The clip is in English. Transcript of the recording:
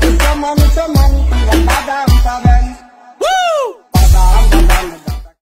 Come on.